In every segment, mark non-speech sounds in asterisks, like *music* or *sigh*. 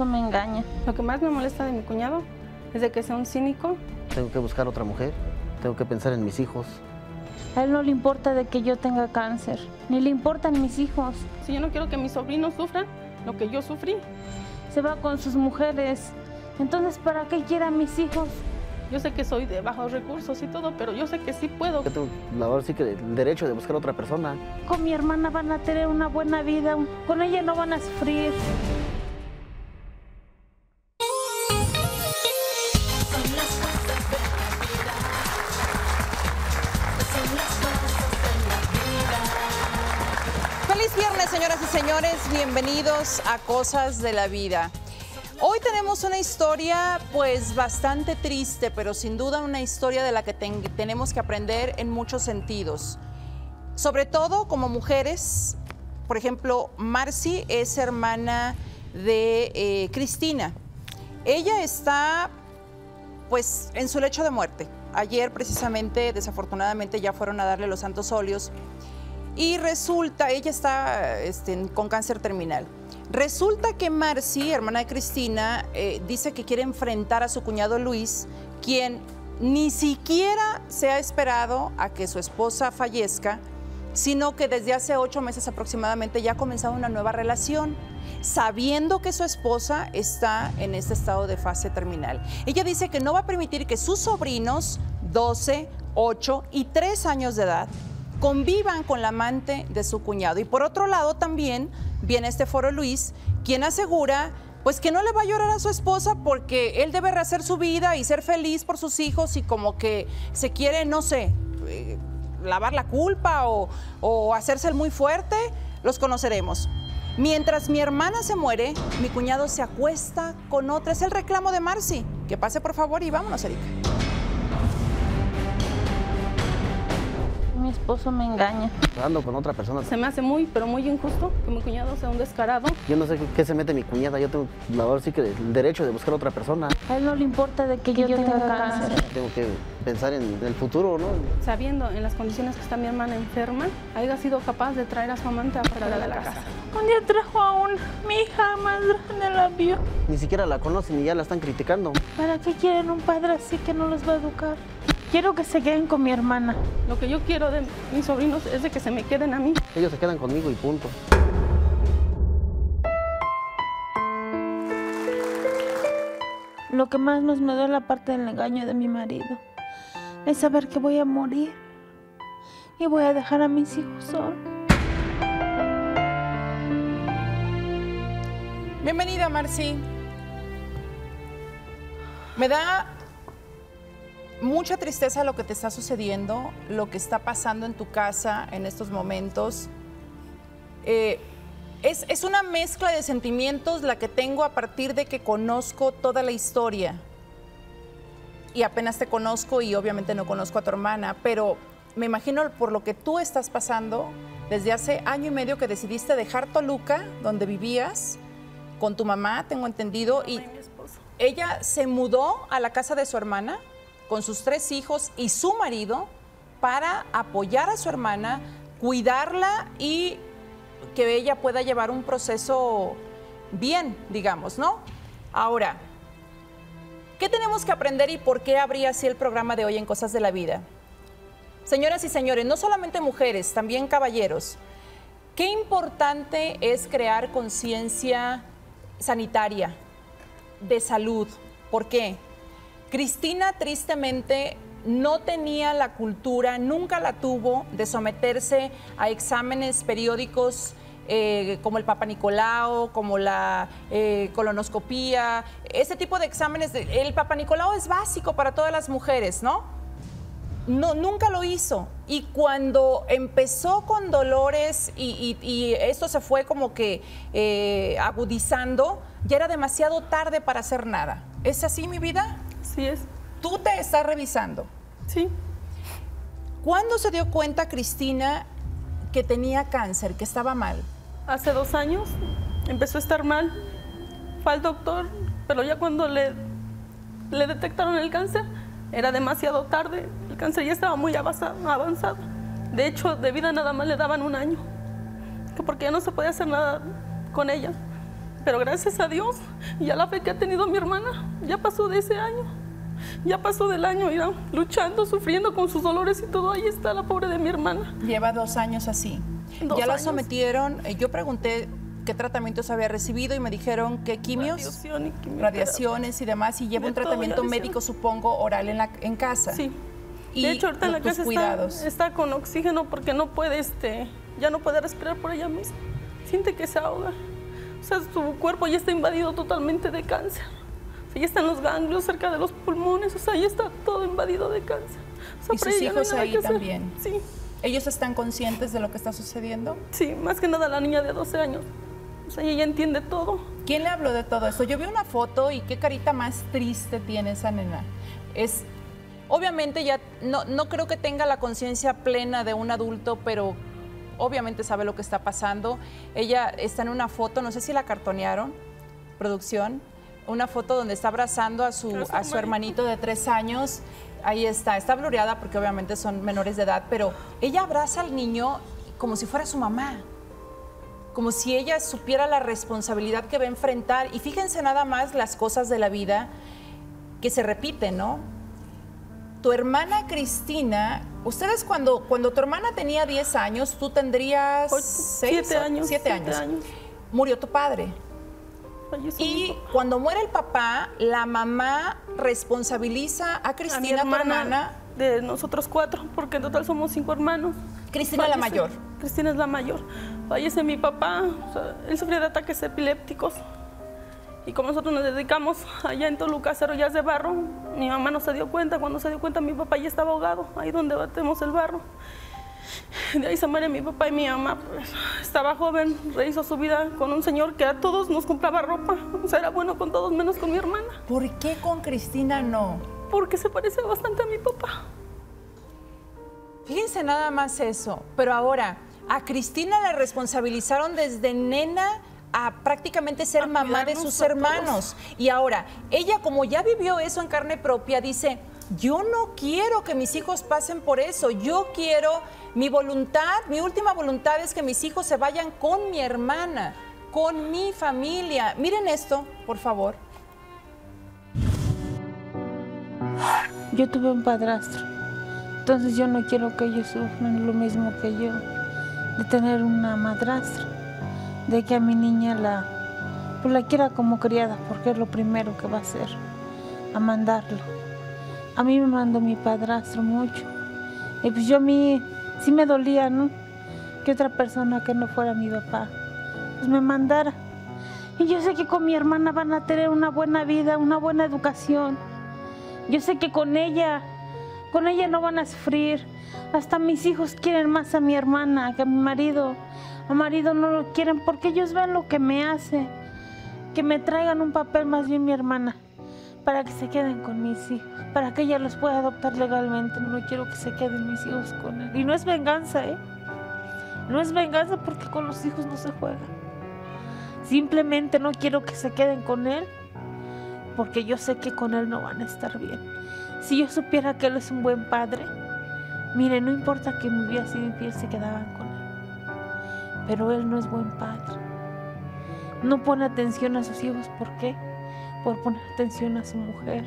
Esposo me engaña. Lo que más me molesta de mi cuñado es de que sea un cínico. Tengo que buscar otra mujer, tengo que pensar en mis hijos. A él no le importa de que yo tenga cáncer, ni le importan mis hijos. Si yo no quiero que mis sobrinos sufran lo que yo sufrí, Se va con sus mujeres. Entonces, ¿para qué quiere a mis hijos? yo sé que soy de bajos recursos y todo, pero yo sé que sí puedo. Yo tengo, la verdad, sí que el derecho de buscar otra persona. Con mi hermana van a tener una buena vida. Con ella no van a sufrir. Bienvenidos a Cosas de la Vida. Hoy tenemos una historia pues bastante triste, pero sin duda una historia de la que ten- tenemos que aprender en muchos sentidos. Sobre todo como mujeres, por ejemplo, Marcy es hermana de eh, Cristina. Ella está pues en su lecho de muerte. Ayer precisamente, desafortunadamente, ya fueron a darle los santos óleos y resulta, ella está este, con cáncer terminal. Resulta que Marcy, hermana de Cristina, eh, dice que quiere enfrentar a su cuñado Luis, quien ni siquiera se ha esperado a que su esposa fallezca, sino que desde hace ocho meses aproximadamente ya ha comenzado una nueva relación, sabiendo que su esposa está en este estado de fase terminal. Ella dice que no va a permitir que sus sobrinos, 12, 8 y 3 años de edad, convivan con la amante de su cuñado. Y por otro lado también viene este foro Luis, quien asegura pues que no le va a llorar a su esposa porque él debe rehacer su vida y ser feliz por sus hijos y como que se quiere, no sé, eh, lavar la culpa o, o hacerse muy fuerte, los conoceremos. Mientras mi hermana se muere, mi cuñado se acuesta con otra. Es el reclamo de Marcy. Que pase por favor y vámonos, Erika. Mi esposo me engaña. Ando con otra persona. Se me hace muy, pero muy injusto que mi cuñado sea un descarado. Yo no sé qué se mete mi cuñada. Yo tengo, la verdad, sí que el derecho de buscar otra persona. A él no le importa de que, yo, tenga, cáncer. Tengo que pensar en el futuro, ¿no? Sabiendo en las condiciones que está mi hermana enferma, haya sido capaz de traer a su amante afuera de la casa. Un día trajo a una, mi hija más grande la vio. Ni siquiera la conocen y ya la están criticando. ¿Para qué quieren un padre así que no los va a educar? Quiero que se queden con mi hermana. Lo que yo quiero de mis sobrinos es de que se me queden a mí. Ellos se quedan conmigo y punto. Lo que más nos me duele aparte del engaño de mi marido es saber que voy a morir y voy a dejar a mis hijos solos. Bienvenida, Marcy. Me da mucha tristeza lo que te está sucediendo, lo que está pasando en tu casa en estos momentos. Eh, es, es una mezcla de sentimientos la que tengo a partir de que conozco toda la historia. Y apenas te conozco y obviamente no conozco a tu hermana, pero me imagino por lo que tú estás pasando desde hace año y medio que decidiste dejar Toluca, donde vivías, con tu mamá, tengo entendido, y ella se mudó a la casa de su hermana con sus tres hijos y su marido para apoyar a su hermana, cuidarla y que ella pueda llevar un proceso bien, digamos, ¿no? Ahora, ¿qué tenemos que aprender y por qué habría así el programa de hoy en Cosas de la Vida? Señoras y señores, no solamente mujeres, también caballeros, qué importante es crear conciencia sanitaria, de salud. ¿Por qué? Cristina tristemente no tenía la cultura, nunca la tuvo, de someterse a exámenes periódicos eh, como el Papa Nicolau, como la eh, colonoscopía, ese tipo de exámenes. el Papa Nicolau es básico para todas las mujeres, ¿no? No, nunca lo hizo. Y cuando empezó con dolores y, y- y esto se fue como que eh, agudizando, ya era demasiado tarde para hacer nada. ¿Es así mi vida? Sí es. Tú te estás revisando. Sí. ¿Cuándo se dio cuenta Cristina que tenía cáncer, que estaba mal? Hace dos años empezó a estar mal. Fue al doctor, pero ya cuando le, le detectaron el cáncer, era demasiado tarde. El cáncer ya estaba muy avanza- avanzado. De hecho, de vida nada más le daban un año. Que porque ya no se podía hacer nada con ella. Pero gracias a Dios y a la fe que ha tenido mi hermana, ya pasó de ese año. Ya pasó del año, luchando, sufriendo con sus dolores y todo. Ahí está la pobre de mi hermana. Lleva dos años así. Dos ya la sometieron, eh, yo pregunté qué tratamientos había recibido y me dijeron que quimios, y radiaciones y demás, y lleva De un tratamiento médico, supongo, oral en, la, en casa. Sí. Y de hecho, ahorita en la casa está, cuidados. está con oxígeno porque no puede, este, ya no puede respirar por ella misma. Siente que se ahoga. O sea, su cuerpo ya está invadido totalmente de cáncer. Ya están los ganglios cerca de los pulmones. O sea, ya está todo invadido de cáncer. O sea, ¿Y sus no hijos nada ahí también? Sí, ¿Ellos están conscientes de lo que está sucediendo? sí, más que nada la niña de 12 años. O sea, ella entiende todo. ¿Quién le habló de todo esto? Yo vi una foto y qué carita más triste tiene esa nena. Es, obviamente ya, no, no creo que tenga la conciencia plena de un adulto, pero obviamente sabe lo que está pasando. Ella está en una foto, no sé si la cartonearon, producción, una foto donde está abrazando a su, A su hermanito de tres años. Ahí está, está blureada porque obviamente son menores de edad, pero ella abraza al niño como si fuera su mamá como si ella supiera la responsabilidad que va a enfrentar. Y fíjense nada más las cosas de la vida que se repiten, ¿no? Tu hermana Cristina, ustedes cuando, cuando tu hermana tenía 10 años, tú tendrías Ocho, seis, siete años, siete siete años. años. Murió tu padre. Y cuando muere el papá, la mamá responsabiliza a a mi Cristina, tu hermana, de nosotros cuatro, porque en total somos cinco hermanos. Cristina la Fallece- mayor. Cristina es la mayor. Fallece mi papá, o sea, él sufría de ataques epilépticos. Y como nosotros nos dedicamos allá en Toluca a hacer ollas de barro, mi mamá no se dio cuenta. Cuando se dio cuenta, mi papá ya estaba ahogado, ahí donde batemos el barro. De ahí se muere mi papá y mi mamá. Pues, estaba joven, rehizo su vida con un señor que a todos nos compraba ropa. O sea, era bueno con todos, menos con mi hermana. ¿Por qué con Cristina no? Porque se parece bastante a mi papá. Fíjense nada más eso. Pero ahora, a Cristina la responsabilizaron desde nena a prácticamente ser A mamá de sus hermanos. Y ahora, ella como ya vivió eso en carne propia, dice, yo no quiero que mis hijos pasen por eso. Yo quiero, mi voluntad, mi última voluntad es que mis hijos se vayan con mi hermana, con mi familia. Miren esto, por favor. Yo tuve un padrastro, entonces yo no quiero que ellos sufran lo mismo que yo, de tener una madrastra, de que a mi niña la, pues la quiera como criada, porque es lo primero que va a hacer, a mandarlo. A mí me mandó mi padrastro mucho, y pues yo a mí sí me dolía, ¿no? Que otra persona que no fuera mi papá, pues me mandara. Y yo sé que con mi hermana van a tener una buena vida, una buena educación. Yo sé que con ella, con ella no van a sufrir. Hasta mis hijos quieren más a mi hermana que a mi marido. A marido no lo quieren porque ellos ven lo que me hace. Que me traigan un papel más bien mi hermana para que se queden con mis hijos, para que ella los pueda adoptar legalmente. No quiero que se queden mis hijos con él. Y no es venganza, ¿eh? No es venganza porque con los hijos no se juega. Simplemente no quiero que se queden con él porque yo sé que con él no van a estar bien. Si yo supiera que él es un buen padre, mire, no importa que me hubiera sido infiel, se quedaban con él. Pero él no es buen padre. No pone atención a sus hijos, ¿por qué? Por poner atención a su mujer.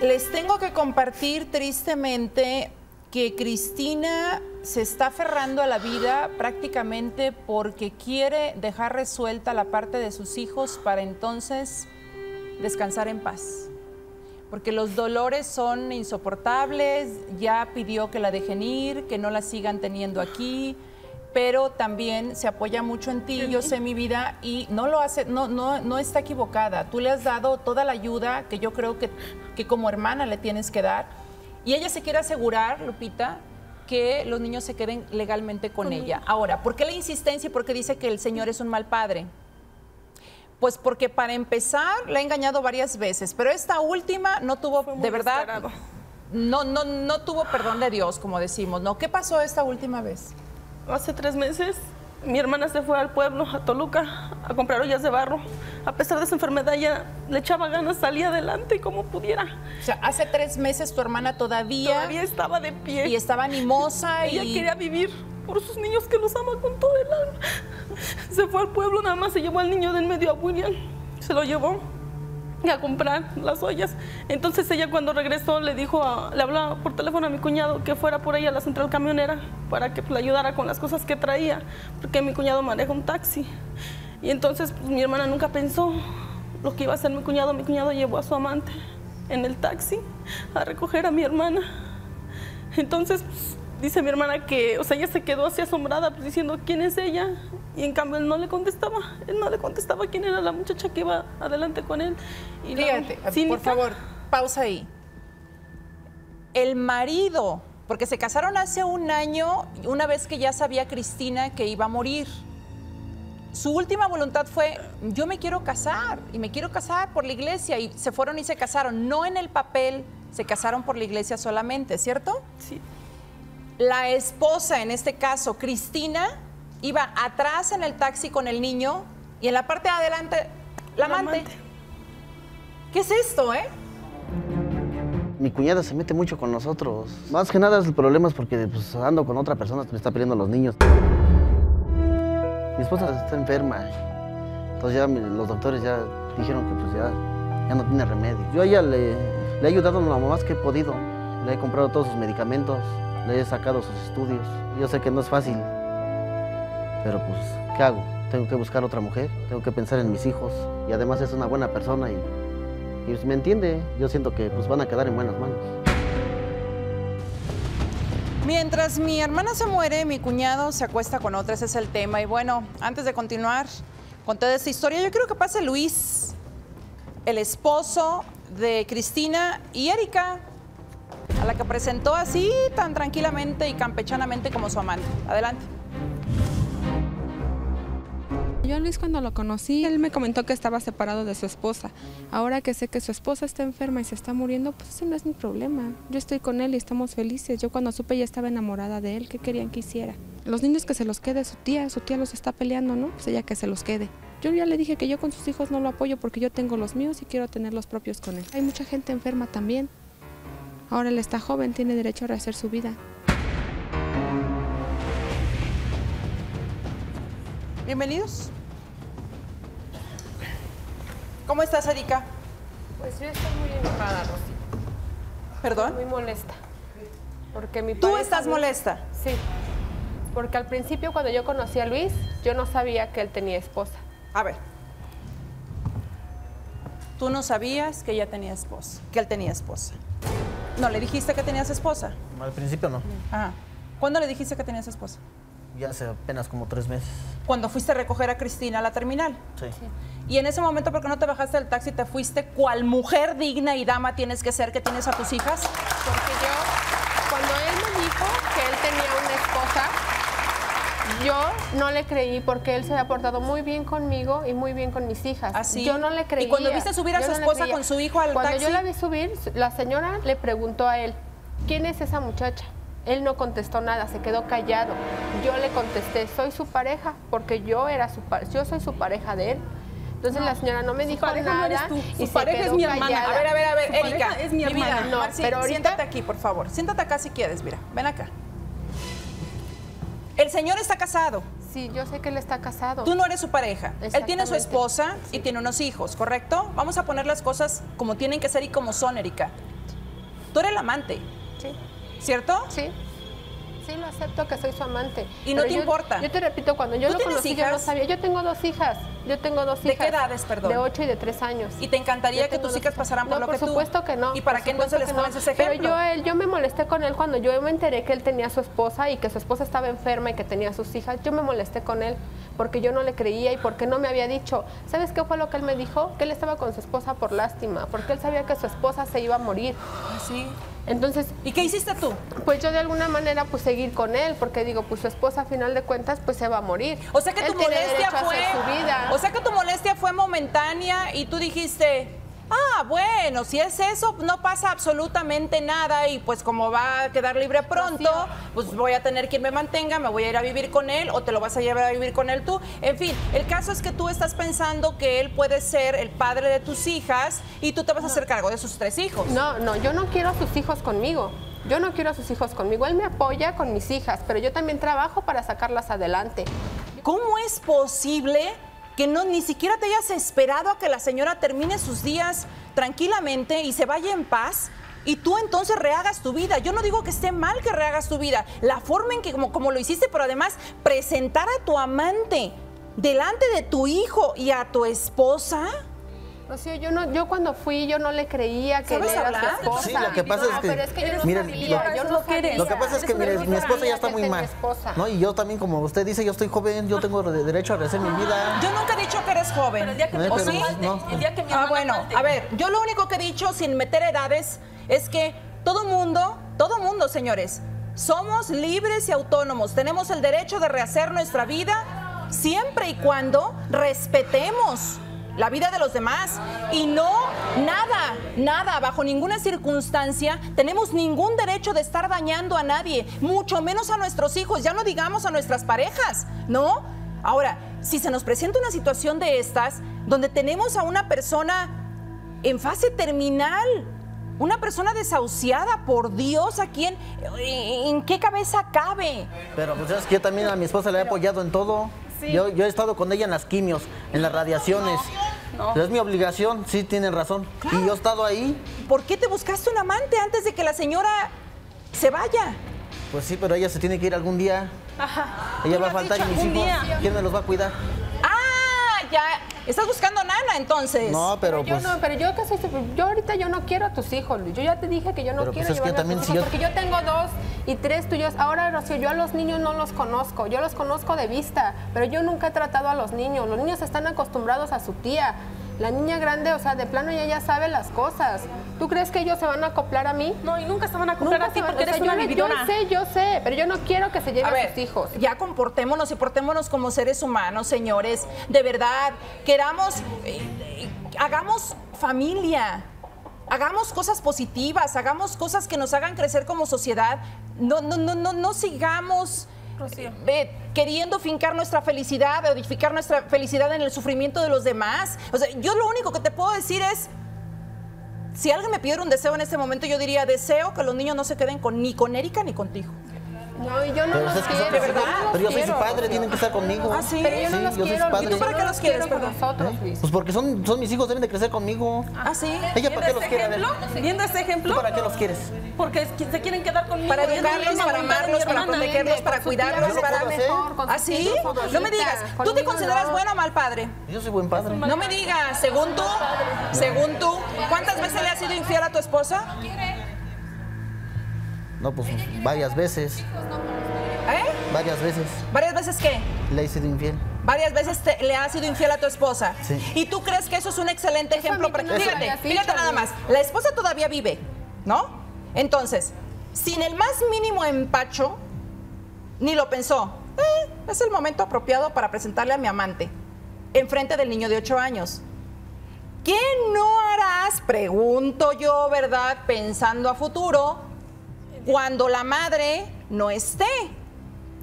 Les tengo que compartir tristemente que Cristina se está aferrando a la vida prácticamente porque quiere dejar resuelta la parte de sus hijos para entonces descansar en paz. Porque los dolores son insoportables, ya pidió que la dejen ir, que no la sigan teniendo aquí, pero también se apoya mucho en ti, yo sé mi vida, y no lo hace, no, no, no está equivocada. Tú le has dado toda la ayuda que yo creo que, que como hermana le tienes que dar. Y ella se quiere asegurar, Lupita, que los niños se queden legalmente con ella. Ahora, ¿por qué la insistencia y por qué dice que el señor es un mal padre? Pues porque para empezar la ha engañado varias veces, pero esta última no tuvo, de verdad, descarado. no, no, no tuvo perdón de Dios, como decimos, ¿no? ¿Qué pasó esta última vez? Hace tres meses mi hermana se fue al pueblo, a Toluca, a comprar ollas de barro. A pesar de su enfermedad, ella le echaba ganas, salía adelante como pudiera. O sea, hace tres meses tu hermana todavía, Todavía estaba de pie. y estaba animosa *laughs* ella y quería vivir por sus niños que los ama con todo el alma. Se fue al pueblo, nada más se llevó al niño del medio a William. Se lo llevó *laughs* a comprar las ollas. Entonces ella cuando regresó le dijo, a- le habló por teléfono a mi cuñado que fuera por ahí a la central camionera para que pues, le ayudara con las cosas que traía, porque mi cuñado maneja un taxi. Y entonces pues, mi hermana nunca pensó lo que iba a hacer mi cuñado. Mi cuñado llevó a su amante en el taxi a recoger a mi hermana. Entonces, pues, dice mi hermana que, o sea, ella se quedó así asombrada, pues, diciendo, ¿quién es ella? Y en cambio él no le contestaba, él no le contestaba quién era la muchacha que iba adelante con él. Y la Fíjate, por favor, pausa ahí. El marido, porque se casaron hace un año, una vez que ya sabía Cristina que iba a morir. Su última voluntad fue, yo me quiero casar y me quiero casar por la iglesia y se fueron y se casaron, no en el papel, se casaron por la iglesia solamente, ¿cierto? Sí, La esposa, en este caso, Cristina, iba atrás en el taxi con el niño y en la parte de adelante, la amante. amante. ¿Qué es esto, eh? Mi cuñada se mete mucho con nosotros. Más que nada el problema es porque pues, ando con otra persona, me está peleando los niños. Mi esposa está enferma. Entonces ya los doctores ya dijeron que pues ya, ya no tiene remedio. Yo a ella le, le he ayudado lo más que he podido. Le he comprado todos sus medicamentos, le he sacado sus estudios. Yo sé que no es fácil, pero pues, ¿qué hago? Tengo que buscar otra mujer, tengo que pensar en mis hijos. Y además es una buena persona y y pues, me entiende, yo siento que pues van a quedar en buenas manos. Mientras mi hermana se muere, mi cuñado se acuesta con otra, ese es el tema. Y bueno, antes de continuar con toda esta historia, yo quiero que pase Luis, el esposo de Cristina y Erika, a la que presentó así tan tranquilamente y campechanamente como su amante. Adelante. Yo a Luis cuando lo conocí, él me comentó que estaba separado de su esposa. Ahora que sé que su esposa está enferma y se está muriendo, pues ese no es mi problema. Yo estoy con él y estamos felices. Yo cuando supe ya estaba enamorada de él, ¿qué querían que hiciera? Los niños que se los quede su tía, su tía los está peleando, ¿no? Pues ella que se los quede. Yo ya le dije que yo con sus hijos no lo apoyo porque yo tengo los míos y quiero tener los propios con él. Hay mucha gente enferma también. Ahora él está joven, tiene derecho a rehacer su vida. Bienvenidos. ¿Cómo estás, Erika? Pues yo estoy muy enojada, Rosy. ¿Perdón? Muy molesta. Porque mi ¿Tú estás molesta? Sí. Porque al principio cuando yo conocí a Luis, yo no sabía que él tenía esposa. A ver. Tú no sabías que ella tenía esposa, que él tenía esposa. No, le dijiste que tenías esposa. Al principio no, Ajá. ¿Cuándo le dijiste que tenías esposa? ya hace apenas como tres meses. Cuando fuiste a recoger a Cristina a la terminal. Sí. Y en ese momento, ¿por qué no te bajaste del taxi y te fuiste? ¿Cuál mujer digna y dama tienes que ser que tienes a tus hijas? Porque yo, cuando él me dijo que él tenía una esposa, yo no le creí porque él se había portado muy bien conmigo y muy bien con mis hijas. ¿Ah, sí? Yo no le ¿Y creía. cuando viste subir a su no esposa creía. con su hijo al Cuando taxi? yo la vi subir, la señora le preguntó a él, ¿quién es esa muchacha? Él no contestó nada, se quedó callado. Yo le contesté, soy su pareja, porque yo era su yo soy su pareja de él. Entonces la señora no me dijo pareja no nada eres tú, y su se pareja es quedó mi hermana. callada. A ver, a ver, a ver, Erika. es mi hermana. No, Marci, pero ahorita- siéntate aquí, por favor. Siéntate acá si quieres, mira. Ven acá. El señor está casado. Sí, yo sé que él está casado. Tú no eres su pareja. Él tiene su esposa y tiene unos hijos, ¿correcto? Vamos a poner las cosas como tienen que ser y como son, Erika. Tú eres el amante, Sí, ¿cierto? sí. Sí, lo acepto que soy su amante. ¿Y no te yo- importa? Yo te repito, cuando yo ¿Tú lo conocí, yo no sabía. Yo tengo dos hijas. Yo tengo dos ¿De hijas. qué edades, perdón? De 8 y de 3 años. ¿Y te encantaría que tus hijas pasaran por no, lo por que tú? supuesto que no. ¿Y para por qué entonces les pones ese ejemplo? Pero yo, él, yo me molesté con él cuando yo me enteré que él tenía su esposa y que su esposa estaba enferma y que tenía sus hijas. Yo me molesté con él porque yo no le creía y porque no me había dicho. ¿Sabes qué fue lo que él me dijo? Que él estaba con su esposa por lástima, porque él sabía que su esposa se iba a morir. Sí. Entonces, ¿Y qué hiciste tú? pues yo de alguna manera pues seguir con él, porque digo, pues su esposa a final de cuentas pues se va a morir. O sea que Él tu molestia fue. su vida. O sea que tu molestia fue momentánea y tú dijiste. Ah, bueno, si es eso, no pasa absolutamente nada y pues como va a quedar libre pronto, pues voy a tener quien me mantenga, me voy a ir a vivir con él o te lo vas a llevar a vivir con él tú. En fin, el caso es que tú estás pensando que él puede ser el padre de tus hijas y tú te vas a hacer cargo de sus tres hijos. No, no, yo no quiero a sus hijos conmigo. Yo no quiero a sus hijos conmigo. Él me apoya con mis hijas, pero yo también trabajo para sacarlas adelante. ¿Cómo es posible que no ni siquiera te hayas esperado a que la señora termine sus días tranquilamente y se vaya en paz? Y tú entonces rehagas tu vida. Yo no digo que esté mal que rehagas tu vida. La forma en que, como, como lo hiciste, pero además presentar a tu amante delante de tu hijo y a tu esposa. Rocío, yo no, yo cuando fui, yo no le creía que ¿Sabes era hablar? su esposa. Sí, lo que pasa es No, que- pero es que yo no miren, sabía, lo- yo no sabía. Lo que pasa es que, mire, mi esposa ya está muy mal. ¿no? Y yo también, como usted dice, yo estoy joven, yo tengo de- derecho a rehacer mi vida. Yo nunca he dicho que eres joven. Pero el día que mi ¿O sí? no. el día que mi Ah, bueno, falte. a ver, yo lo único que he dicho sin meter edades es que todo mundo, todo mundo, señores, somos libres y autónomos. Tenemos el derecho de rehacer nuestra vida siempre y cuando respetemos la vida de los demás y no nada, nada, bajo ninguna circunstancia tenemos ningún derecho de estar dañando a nadie, mucho menos a nuestros hijos, ya no digamos a nuestras parejas, ¿no? Ahora, si se nos presenta una situación de estas, donde tenemos a una persona en fase terminal, una persona desahuciada, por Dios, ¿a quién? ¿En, qué cabeza cabe? Pero pues es que yo también a mi esposa le he apoyado en todo. Yo, yo he estado con ella en las quimios, en las radiaciones. Es mi obligación, sí tienen razón. Y yo he estado ahí, ¿Por qué te buscaste un amante antes de que la señora se vaya? pues sí, pero ella se tiene que ir algún día. Ella va a faltar y mis hijos, día. ¿quién me los va a cuidar? Ya, estás buscando nana entonces. No, pero Yo pues... no, pero yo que soy, yo ahorita yo no quiero a tus hijos, Luis. Yo ya te dije que yo no Pero, pues, quiero es que llevarme también a tus si hijos yo- porque yo tengo dos y tres tuyos. Ahora, Rocío, yo a los niños no los conozco. Yo los conozco de vista, pero yo nunca he tratado a los niños. Los niños están acostumbrados a su tía. La niña grande, o sea, de plano ya ya sabe las cosas. ¿Tú crees que ellos se van a acoplar a mí? No, y nunca se van a Nunca a ti porque o sea, eres yo una vividora. Yo sé, yo sé, pero yo no quiero que se lleve A a, ver, sus hijos. ya comportémonos y portémonos como seres humanos, señores. De verdad, queramos, eh, eh, hagamos familia. Hagamos cosas positivas, hagamos cosas que nos hagan crecer como sociedad. No, no, no, no, no sigamos Rocío. queriendo fincar nuestra felicidad, edificar nuestra felicidad en el sufrimiento de los demás. O sea, yo lo único que te puedo decir es, si alguien me pidiera un deseo en este momento, yo diría, deseo que los niños no se queden con, ni con Erika ni contigo. No, y yo no Pero, los quiero. no los pero yo soy su padre, tienen que estar conmigo. Ah, sí. Pero yo no Sí, los yo soy quiero. su padre. Luis, yo ¿Para qué los quieres, quiero con perdón? nosotros, Luis. Pues porque son, son mis hijos, deben de crecer conmigo. ¿Ah, sí? ¿Ella para qué los ¿Viendo quiere? este ejemplo? ¿Viendo este ¿Tú ejemplo? para qué los quieres? Porque se quieren quedar conmigo. Para educarlos, para de amarlos, para protegerlos, para Con su cuidarlos, para... mejor, ¿Ah, sí? No me digas. ¿Tú te consideras no. bueno o mal padre? Yo soy buen padre. No me digas. Según tú, según tú, ¿cuántas veces le has sido infiel a tu esposa? No, pues varias veces, ¿Eh? varias veces ¿Varias veces qué? le he sido infiel. Varias veces te- le has sido infiel a tu esposa. Sí. ¿Y tú crees que eso es un excelente Eso ejemplo? para que no Fíjate, fíjate nada más. La esposa todavía vive, ¿no? Entonces, sin el más mínimo empacho, ni lo pensó. "Eh, es el momento apropiado para presentarle a mi amante, enfrente del niño de 8 años. ¿Qué no harás? Pregunto yo, ¿verdad? Pensando a futuro, cuando la madre no esté.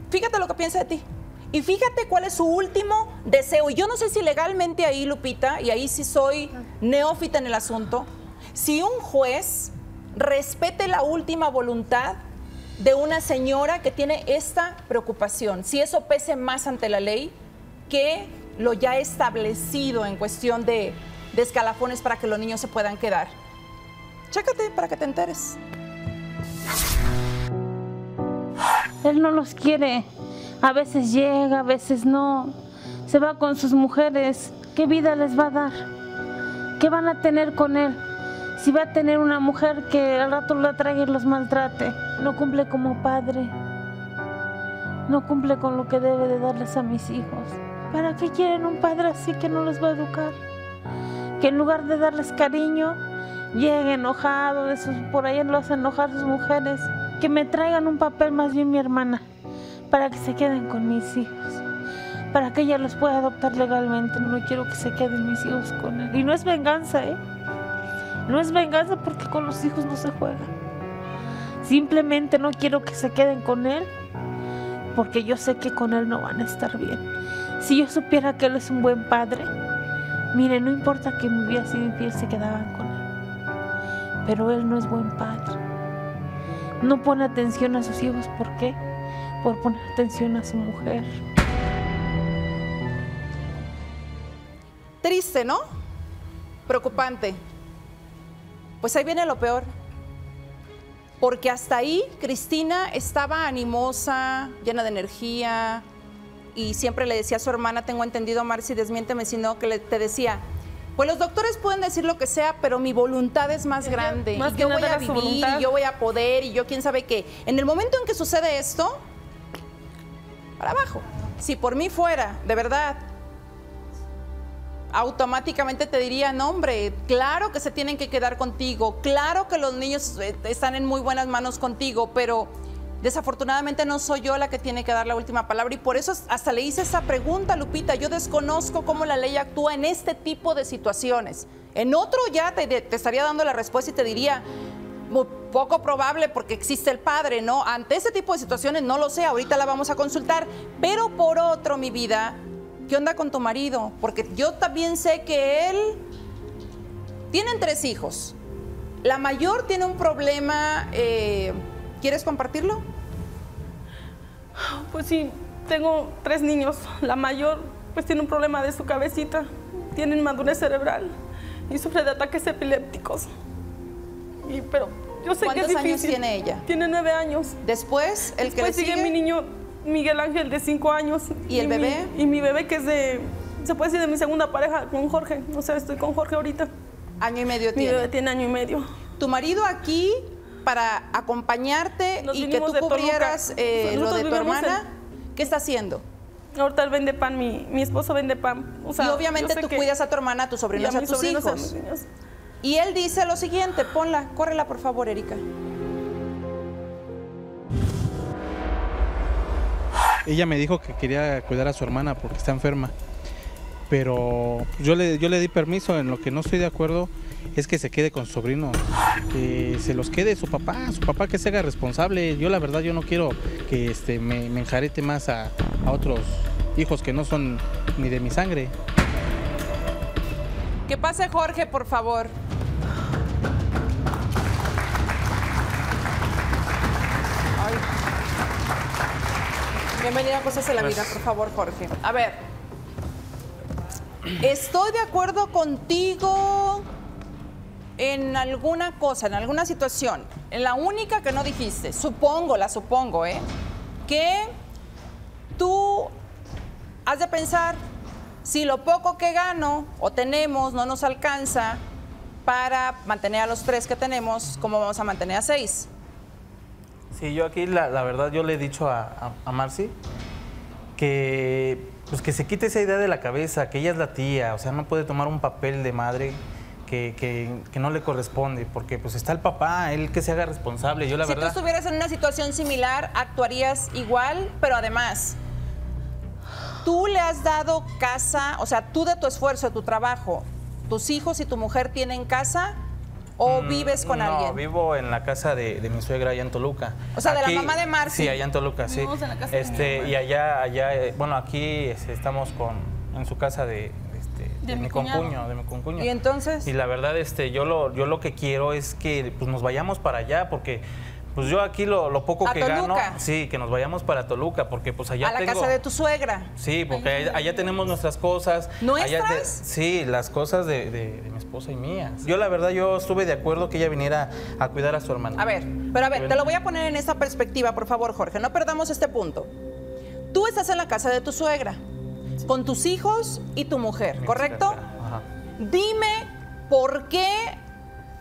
Fíjate lo que piensa de ti. Y fíjate cuál es su último deseo. Y yo no sé si legalmente ahí, Lupita, y ahí sí soy neófita en el asunto, si un juez respete la última voluntad de una señora que tiene esta preocupación, si eso pese más ante la ley que lo ya establecido en cuestión de, de escalafones para que los niños se puedan quedar. Chécate para que te enteres. Él no los quiere. A veces llega, a veces no. Se va con sus mujeres. ¿Qué vida les va a dar? ¿Qué van a tener con él? Si va a tener una mujer que al rato la traiga y los maltrate. No cumple como padre. No cumple con lo que debe de darles a mis hijos. ¿Para qué quieren un padre así que no los va a educar? Que en lugar de darles cariño, llegue enojado, de sus, por ahí lo hacen enojar sus mujeres. Que me traigan un papel más bien mi hermana, para que se queden con mis hijos. Para que ella los pueda adoptar legalmente. No quiero que se queden mis hijos con él. Y no es venganza, ¿eh? No es venganza porque con los hijos no se juega. Simplemente no quiero que se queden con él porque yo sé que con él no van a estar bien. Si yo supiera que él es un buen padre, mire, no importa que me hubiera sido infiel, se quedaban con. Pero él no es buen padre. No pone atención a sus hijos, ¿por qué? Por poner atención a su mujer. triste, ¿no? Preocupante. Pues ahí viene lo peor. Porque hasta ahí Cristina estaba animosa, llena de energía, y siempre le decía a su hermana, tengo entendido, Marci, desmiénteme si no, que le, te decía, pues los doctores pueden decir lo que sea, pero mi voluntad es más grande. y yo voy a vivir, y yo voy a poder, y yo quién sabe qué. En el momento en que sucede esto, para abajo. Si por mí fuera, de verdad, automáticamente te diría, no hombre, claro que se tienen que quedar contigo, claro que los niños eh, están en muy buenas manos contigo, pero desafortunadamente no soy yo la que tiene que dar la última palabra y por eso hasta le hice esa pregunta, Lupita, yo desconozco cómo la ley actúa en este tipo de situaciones. En otro ya te, estaría dando la respuesta y te diría, poco probable porque existe el padre, ¿no? Ante ese tipo de situaciones no lo sé, ahorita la vamos a consultar, pero por otro, mi vida, ¿qué onda con tu marido? Porque yo también sé que él... Tienen tres hijos. La mayor tiene un problema... Eh, ¿Quieres compartirlo? Pues sí, tengo tres niños. La mayor pues tiene un problema de su cabecita. Tiene madurez cerebral y sufre de ataques epilépticos. Y, pero yo sé que es difícil. ¿Cuántos años tiene ella? Tiene nueve años. Después, el que le sigue, mi niño Miguel Ángel de cinco años. ¿Y, el bebé? y mi bebé que es de, se puede decir de mi segunda pareja con Jorge. O sea, estoy con Jorge ahorita. Año y medio tiene. Mi bebé tiene año y medio. Tu marido aquí para acompañarte y que tú cubrieras eh, lo de tu hermana, ¿qué está haciendo? Ahorita él vende pan, mi, mi esposo vende pan. y obviamente tú cuidas a tu hermana, a tus sobrinos, a, tus hijos. Y él dice lo siguiente, ponla, córrela por favor, Erika. Ella me dijo que quería cuidar a su hermana porque está enferma. Pero yo le, yo le di permiso, en lo que no estoy de acuerdo es que se quede con su sobrino, que se los quede su papá, su papá que se haga responsable. Yo la verdad yo no quiero que este, me, enjarete más a, otros hijos que no son ni de mi sangre. Que pase Jorge, por favor. Bienvenida a Cosas de la Vida, por favor, Jorge. A ver, estoy de acuerdo contigo en alguna cosa, en alguna situación. En la única que no dijiste, supongo, la supongo, ¿eh? Que tú has de pensar si lo poco que gano o tenemos no nos alcanza para mantener a los tres que tenemos, ¿cómo vamos a mantener a seis? Sí, yo aquí la, verdad yo le he dicho a, a, Marcy que pues que se quite esa idea de la cabeza, que ella es la tía, o sea, no puede tomar un papel de madre que, que, no le corresponde, porque pues está el papá, él que se haga responsable. Yo la si verdad. Si tú estuvieras en una situación similar, actuarías igual, pero además, tú le has dado casa, o sea, tú de tu esfuerzo, de tu trabajo, tus hijos y tu mujer tienen casa ¿O mm, vives con alguien? No, vivo en la casa de, mi suegra allá en Toluca. O sea, de la mamá de Marci. Sí, allá en Toluca, sí. En la casa este, y allá, allá, eh, bueno, aquí este, estamos con, en su casa de, este, de, mi, concuño, de mi concuño. ¿Y entonces? Y la verdad, este, yo lo, yo lo que quiero es que pues, nos vayamos para allá, porque pues yo aquí lo, poco que gano, sí, que nos vayamos para Toluca, porque pues allá A la casa de tu suegra. Sí, porque allá, tenemos nuestras cosas. ¿Nuestras? sí, las cosas de, mi esposa y mías. Yo la verdad, yo estuve de acuerdo que ella viniera a cuidar a su hermana. A ver, pero a ver, te lo voy a poner en esta perspectiva, por favor, Jorge, no perdamos este punto. Tú estás en la casa de tu suegra, con tus hijos y tu mujer, ¿correcto? Ajá. Dime por qué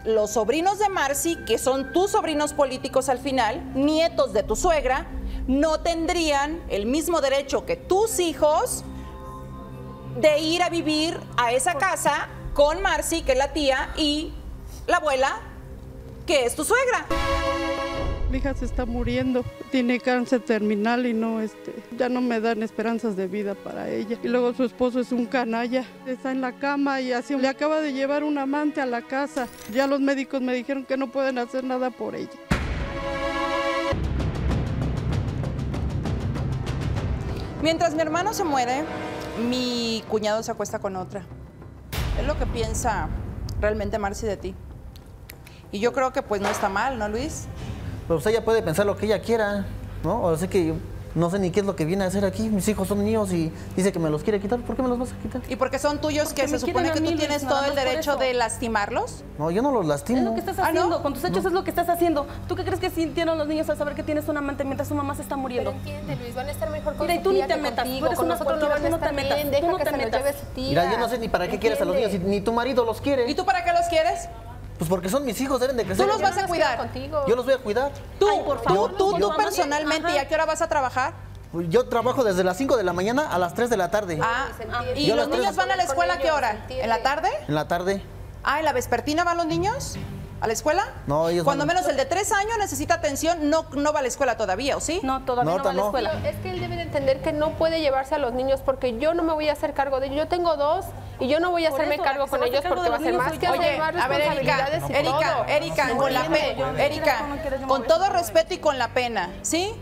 los sobrinos de Marcy, que son tus sobrinos políticos al final, nietos de tu suegra, no tendrían el mismo derecho que tus hijos de ir a vivir a esa casa con Marcy, que es la tía, y la abuela, que es tu suegra. Mi hija se está muriendo, tiene cáncer terminal y no, este, ya no me dan esperanzas de vida para ella. Y luego su esposo es un canalla, está en la cama y así le acaba de llevar un amante a la casa. Ya los médicos me dijeron que no pueden hacer nada por ella. Mientras mi hermano se muere, mi cuñado se acuesta con otra. Es lo que piensa realmente Marcy de ti. Y yo creo que pues no está mal, ¿no, Luis? Pues ella puede pensar lo que ella quiera, ¿no? O sea que no sé ni qué es lo que viene a hacer aquí. Mis hijos son míos y dice que me los quiere quitar. ¿Por qué me los vas a quitar? ¿Y porque son tuyos que se supone que tú tienes todo el derecho de lastimarlos? No, yo no los lastimo. Es lo que estás ¿Ah, haciendo, con tus hechos es lo que estás haciendo. ¿Tú qué crees que sintieron los niños al saber que tienes una amante mientras su mamá se está muriendo? Pero entiende, Luis, van a estar mejor con Mira, tú ni te metas, contigo, tú eres con una nosotros no cualquiera, tú no te metas, bien, tú no que te metas. Mira, yo no sé ni para qué quieres a los niños, ni tu marido los quiere. ¿Y tú para qué los quieres? Pues porque son mis hijos, deben de crecer. Tú los Yo vas no a los cuidar. contigo. Yo los voy a cuidar. Tú, Ay, por favor, tú, tú personalmente. ¿y a qué hora vas a trabajar? Yo trabajo desde las 5 de la mañana a las 3 de la tarde. Ah. ¿y Yo los niños van a la escuela a qué hora? ¿En la tarde? En la tarde. Ah, ¿en la vespertina van los niños? ¿A la escuela? No, ellos Cuando van- menos el de tres años necesita atención, no, no va a la escuela todavía, ¿o sí? No, todavía No, no, va a la no. escuela. Pero es que él debe de entender que no puede llevarse a los niños porque yo no me voy a hacer cargo de ellos. Yo tengo dos y yo no voy a Por hacerme eso, cargo con ellos cargo porque de va a los ser niños más que Oye, más a ver, Erika, Erika, todo. Erika, con la pena, Erika, con todo respeto y con la pena, ¿sí?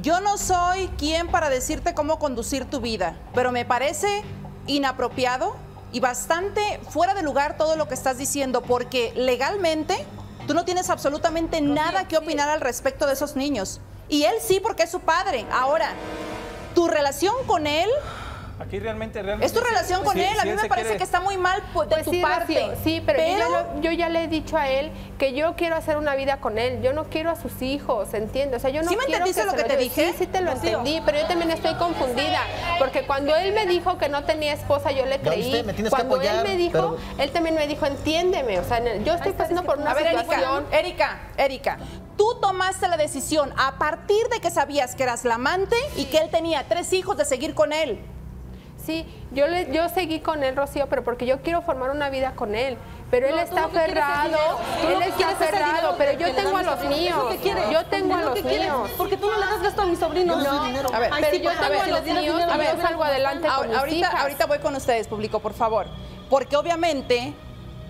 Yo no soy quien para decirte cómo conducir tu vida, pero me parece inapropiado y bastante fuera de lugar todo lo que estás diciendo, porque legalmente tú no tienes absolutamente nada que opinar al respecto de esos niños. Y él sí, porque es su padre. Ahora, tu relación con él Aquí realmente, realmente. es tu relación con sí, él. A sí mí me parece quiere- que está muy mal pues, de Pues tu sí, parte. Rocío, sí, pero, Yo, ya lo- yo ya le he dicho a él que yo quiero hacer una vida con él. Yo no quiero a sus hijos, ¿entiendes? O sea, yo no ¿Sí me quiero entendiste lo que te dije? Sí, sí te lo Rocío. entendí, pero yo también estoy confundida. Porque cuando él me dijo que no tenía esposa, yo le creí. viste, me tienes que cuando él apoyar, me dijo, pero- él también me dijo, entiéndeme. O sea, yo estoy pasando por una A ver. Erika, Erika, tú tomaste la decisión a partir de que sabías que eras la amante y que él tenía tres hijos de seguir con él. Sí, yo le, yo seguí con él, Rocío, pero porque yo quiero formar una vida con él. Pero él No, está aferrado, él está aferrado, pero yo tengo a los míos. Yo tengo a los míos. Porque tú no le das gasto a mis sobrinos. No. A ver, pero yo tengo a los míos, a ver, salgo adelante con ahorita, ahorita voy con ustedes, público, por favor. Porque obviamente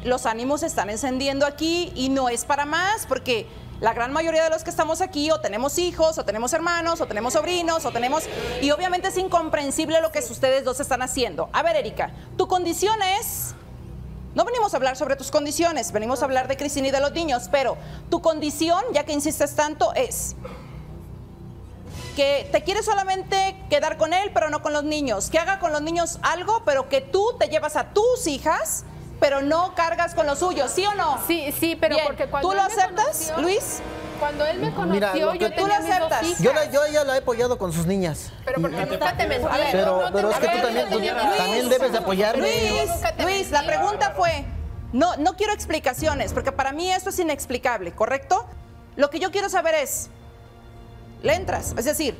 los ánimos se están encendiendo aquí y no es para más, porque la gran mayoría de los que estamos aquí o tenemos hijos, o tenemos hermanos, o tenemos sobrinos, o tenemos... Y obviamente es incomprensible lo que ustedes dos están haciendo. A ver, Erika, tu condición es... No venimos a hablar sobre tus condiciones, venimos a hablar de Cristina y de los niños, pero tu condición, ya que insistes tanto, es que te quieres solamente quedar con él, pero no con los niños, que haga con los niños algo, pero que tú te llevas a tus hijas, pero no cargas con los suyos, ¿sí o no? Sí, sí, pero Bien, porque cuando ¿Tú lo aceptas, conoció- Luis? Cuando él me conoció, Mira, lo que yo tú tenía lo mis dos aceptas. hijas. Yo, la, yo ella la he apoyado con sus niñas. Pero porque Y- nunca te mencioné. pero, no te pero es que tú también, tú Luis, también debes de apoyarme. Luis, Luis, la mentí. pregunta fue, no, no quiero explicaciones, porque para mí esto es inexplicable, ¿correcto? Lo que yo quiero saber es, ¿le entras? Es decir,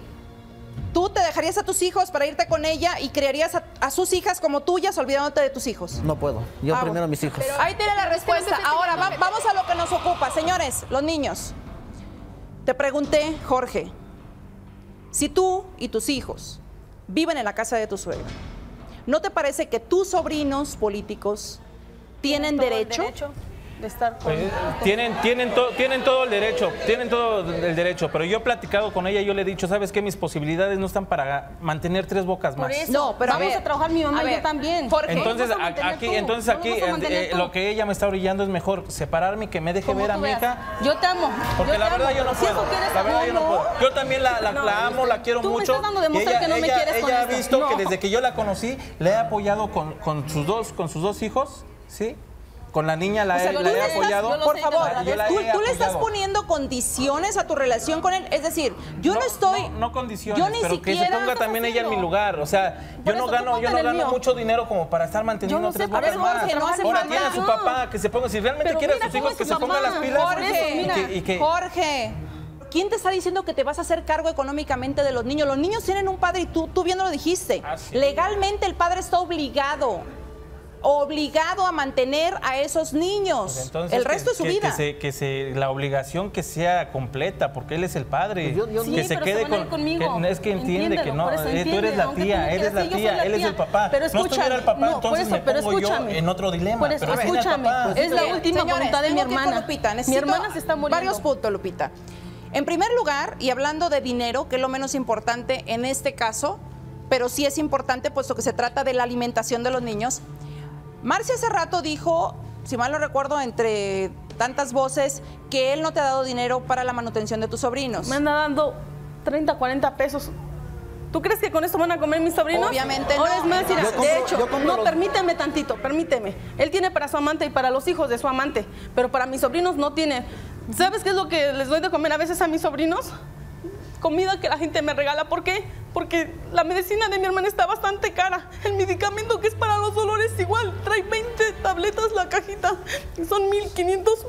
¿tú te dejarías a tus hijos para irte con ella y criarías a, a sus hijas como tuyas olvidándote de tus hijos? No puedo. Yo Ah, primero mis hijos. Ahí tiene la Pero respuesta. Ahora va- vamos a lo que nos ocupa. Señores, los niños. Te pregunté, Jorge, si tú y tus hijos viven en la casa de tu suegra, ¿no te parece que tus sobrinos políticos tienen derecho? De estar con Pues, tienen, tienen, to- tienen todo el derecho, tienen todo el derecho, pero yo he platicado con ella y yo le he dicho, ¿sabes qué? Mis posibilidades no están para mantener tres bocas más. Por eso. No, pero a vamos ver, a trabajar mi mamá a y ver, yo también. Jorge. Entonces, aquí, tú, entonces aquí eh, lo que ella me está orillando es mejor separarme y que me deje ver a mi hija. Yo te amo. Porque yo la verdad amo. yo no puedo. La verdad amor, yo no puedo. Yo también la, la- No, la amo, la quiero tú me mucho. estás dando ella, que no me ella- quieres con ella ha visto No. que desde que yo la conocí, le he apoyado con, con sus dos, con sus dos hijos, ¿sí? Con la niña la, O sea, he, la he estás- apoyado. lo Por sé, favor, Yo la tú, tú le estás poniendo condiciones a tu relación con él. Es decir, yo no, estoy. No, no condiciones, yo ni pero que se siquiera- ponga también ella en mi lugar. O sea, Por yo no gano, yo no gano mío. mucho dinero como para estar manteniendo Yo no sé, tres eso, más. Jorge, no hace Ahora falta. tiene a su papá que se ponga, si realmente Pero quiere a sus hijos, que se ponga las pilas. Jorge, y que- y que- Jorge, ¿quién te está diciendo que te vas a hacer cargo económicamente de los niños? Los niños tienen un padre y tú, tú bien lo dijiste. Ah, sí. Legalmente el padre está obligado, obligado a mantener a esos niños. Pues entonces el que- resto de su que- vida. Que, se, que se- la obligación que sea completa, porque él es el padre. Pues yo- que se pero quede se con. conmigo. que- es que entiende que no. eso eh, tú eres la tía, eres la tía, la él es tía. el papá. Pero no estuviera el papá, no, entonces eso, me pero pongo yo escúchame. en otro dilema. Por eso, pero escúchame, papá. es la última señores, voluntad de mi que hermana. Lupita. Mi hermana se está muriendo. Varios puntos, Lupita. En primer lugar, y hablando de dinero, que es lo menos importante en este caso, pero sí es importante puesto que se trata de la alimentación de los niños. Marcia hace rato dijo, si mal no recuerdo, entre tantas voces, que él no te ha dado dinero para la manutención de tus sobrinos. Me anda dando 30, 40 pesos. ¿Tú crees que con esto van a comer mis sobrinos? Obviamente Ahora no. es más, mira, compro- de hecho, no, los- permíteme tantito, permíteme. Él tiene para su amante y para los hijos de su amante, pero para mis sobrinos no tiene. ¿Sabes qué es lo que les doy de comer a veces a mis sobrinos? Comida que la gente me regala. ¿Por qué? Porque la medicina de mi hermana está bastante cara. El medicamento que es para los dolores igual. Trae 20 tabletas la cajita. Son 1500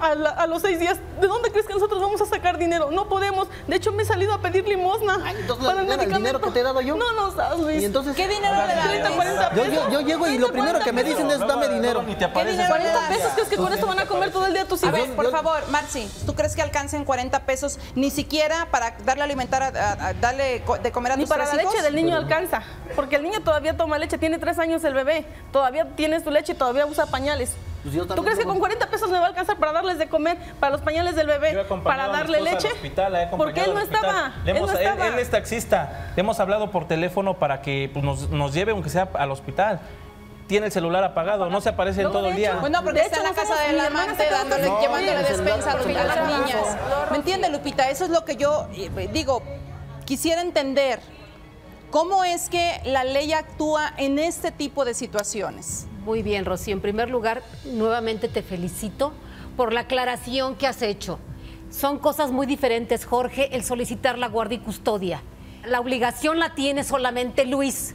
a, la- a los seis días. ¿De dónde crees que nosotros vamos a sacar dinero? No podemos. De hecho, me he salido a pedir limosna. Ay, entonces, para ¿era el dinero que te he dado yo? No nos das, Luis. Y entonces, ¿Qué dinero le das? 30, 40 yo, pesos. yo, yo llego y lo primero que me dicen es dame dinero. Ni te aparece. dinero le 40 das? pesos, ¿crees que con esto van a comer todo el día tus A hijos? ver, por favor, Marci, ¿tú crees que alcancen 40 pesos ni siquiera para darle a alimentar, a, a- a darle de comer a Ni tus para tres la hijos? leche del niño alcanza, porque el niño todavía toma leche, tiene tres años el bebé, todavía tiene su leche y todavía usa pañales. Pues yo ¿Tú crees que con 40 pesos me va a alcanzar para darles de comer, para los pañales del bebé, Yo he acompañado para a mi darle leche? al hospital, la he acompañado porque él no estaba, él hemos- no él- estaba. él es taxista. Le hemos hablado por teléfono para que pues, nos, nos lleve, aunque sea al hospital. Tiene el celular apagado, no se aparece Luego, todo el día. Bueno, porque De está en hecho, la casa del amante dándole, con- llevándole despensa a, los- a las niñas. ¿Me entiende, Lupita? Eso es lo que yo eh, digo. Quisiera entender cómo es que la ley actúa en este tipo de situaciones. Muy bien, Rocío. En primer lugar, nuevamente te felicito por la aclaración que has hecho. Son cosas muy diferentes, Jorge, el solicitar la guardia y custodia. La obligación la tiene solamente Luis.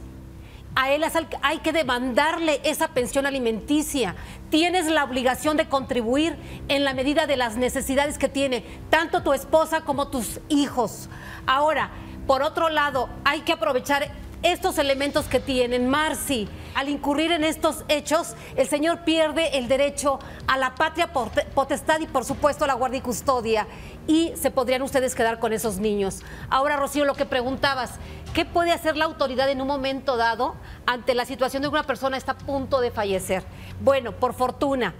A él hay que demandarle esa pensión alimenticia. Tienes la obligación de contribuir en la medida de las necesidades que tiene tanto tu esposa como tus hijos. Ahora, por otro lado, hay que aprovechar estos elementos que tienen Marci. Al incurrir en estos hechos, el señor pierde el derecho a la patria pot- potestad y, por supuesto, a la guardia y custodia. Y se podrían ustedes quedar con esos niños. Ahora, Rocío, lo que preguntabas, ¿qué puede hacer la autoridad en un momento dado ante la situación de que una persona está a punto de fallecer? Bueno, por fortuna,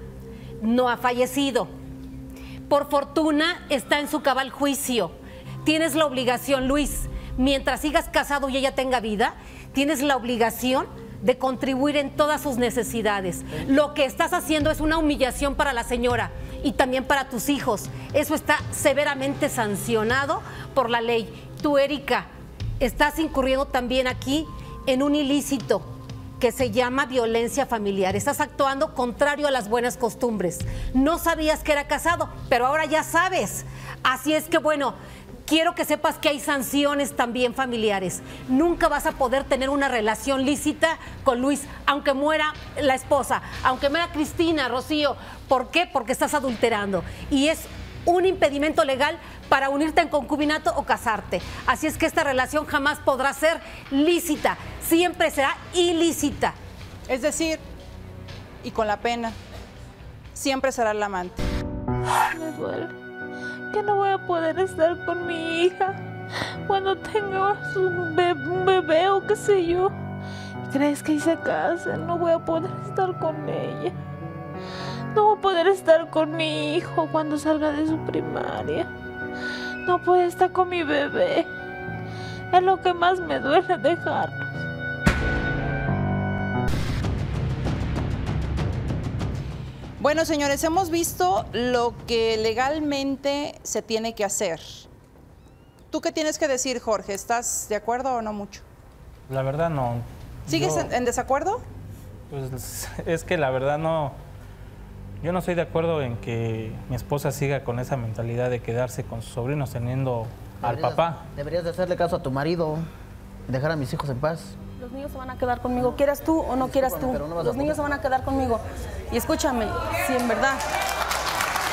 no ha fallecido. Por fortuna está en su cabal juicio. Tienes la obligación, Luis, mientras sigas casado y ella tenga vida, tienes la obligación de contribuir en todas sus necesidades. Lo que estás haciendo es una humillación para la señora y también para tus hijos. Eso está severamente sancionado por la ley. Tú, Erika, estás incurriendo también aquí en un ilícito que se llama violencia familiar. Estás actuando contrario a las buenas costumbres. No sabías que era casado, pero ahora ya sabes. Así es que bueno, quiero que sepas que hay sanciones también familiares. Nunca vas a poder tener una relación lícita con Luis, aunque muera la esposa, aunque muera Cristina, Rocío. ¿Por qué? Porque estás adulterando. Y es un impedimento legal para unirte en concubinato o casarte. Así es que esta relación jamás podrá ser lícita, siempre será ilícita. Es decir, y con la pena, siempre será el amante. Me duele que no voy a poder estar con mi hija cuando tenga un bebé, o qué sé yo. ¿Crees que se case? No voy a poder estar con ella. No voy a poder estar con mi hijo cuando salga de su primaria. No puedo estar con mi bebé. Es lo que más me duele dejarlos. Bueno, señores, hemos visto lo que legalmente se tiene que hacer. ¿Tú qué tienes que decir, Jorge? ¿Estás de acuerdo o no mucho? La verdad no. ¿Sigues Yo, en, en desacuerdo? pues, *laughs* es que la verdad no. Yo no estoy de acuerdo en que mi esposa siga con esa mentalidad de quedarse con sus sobrinos teniendo al papá. Deberías de hacerle caso a tu marido y dejar a mis hijos en paz. Los niños se van a quedar conmigo, quieras tú o no quieras tú. no Los niños se van a quedar conmigo. Y escúchame, si en verdad,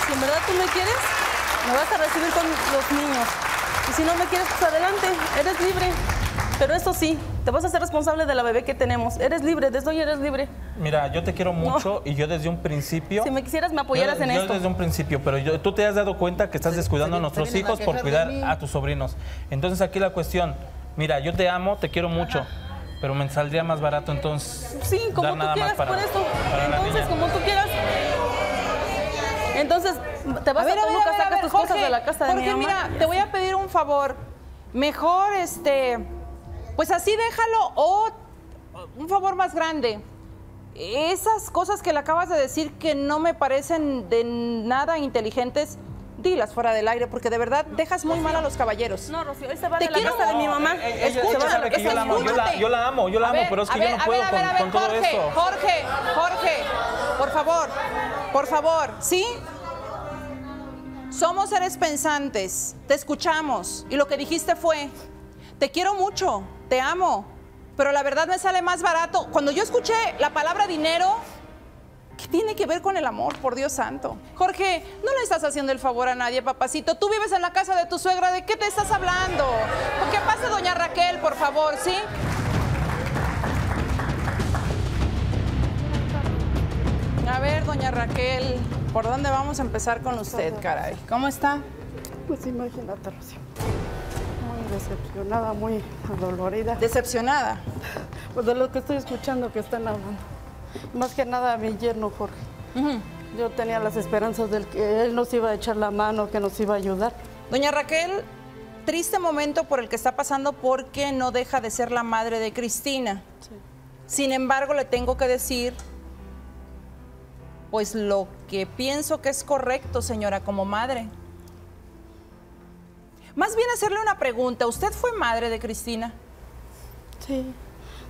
si en verdad tú me quieres, me vas a recibir con los niños. Y si no me quieres, pues adelante, eres libre. Pero eso sí, te vas a ser responsable de la bebé que tenemos. Eres libre, desde hoy eres libre. Mira, yo te quiero mucho y yo desde un principio. Si me quisieras, me apoyaras yo, en yo esto. desde un principio, pero yo- tú te has dado cuenta que estás descuidando a se nuestros a hijos por cuidar a tus sobrinos. Entonces aquí la cuestión, mira, yo te amo, te quiero mucho, pero me saldría más barato entonces. Sí, como dar tú nada quieras, más para, por eso. para Entonces, como tú quieras. Entonces, te vas a, Toluca, sacas tus cosas de la casa de mi Jorge, mamá. mira, te voy a pedir un favor. Mejor, este, pues así déjalo o un favor más grande. Esas cosas que le acabas de decir que no me parecen de nada inteligentes, dilas fuera del aire, porque de verdad dejas muy mal a los caballeros. No, Rocío, se va Te de la quiero- casa de mi mamá. Eh, Escúchalo, que yo la amo, yo la, escúchate. yo la amo, yo la amo, ver, pero es que yo no a puedo ver, a con, ver, a ver, con todo Jorge, esto. Jorge, Jorge, por favor, por favor, ¿sí? Somos seres pensantes, te escuchamos y lo que dijiste fue, te quiero mucho, te amo, pero la verdad me sale más barato. Cuando yo escuché la palabra dinero, ¿qué tiene que ver con el amor, por Dios santo? Jorge, no le estás haciendo el favor a nadie, papacito. Tú vives en la casa de tu suegra, ¿de qué te estás hablando? ¿Qué pasa, doña Raquel, por favor, sí? A ver, doña Raquel, ¿por dónde vamos a empezar con usted, caray? ¿Cómo está? Pues imagínate, Rocío. Muy decepcionada, muy adolorida. Decepcionada. Pues de lo que estoy escuchando que están hablando. Más que nada a mi yerno Jorge. Yo tenía las esperanzas de que él nos iba a echar la mano, que nos iba a ayudar. Doña Raquel, triste momento por el que está pasando porque no deja de ser la madre de Cristina. Sin embargo, le tengo que decir, pues lo que pienso que es correcto, señora, como madre. Más bien hacerle una pregunta. ¿Usted fue madre de Cristina? Sí.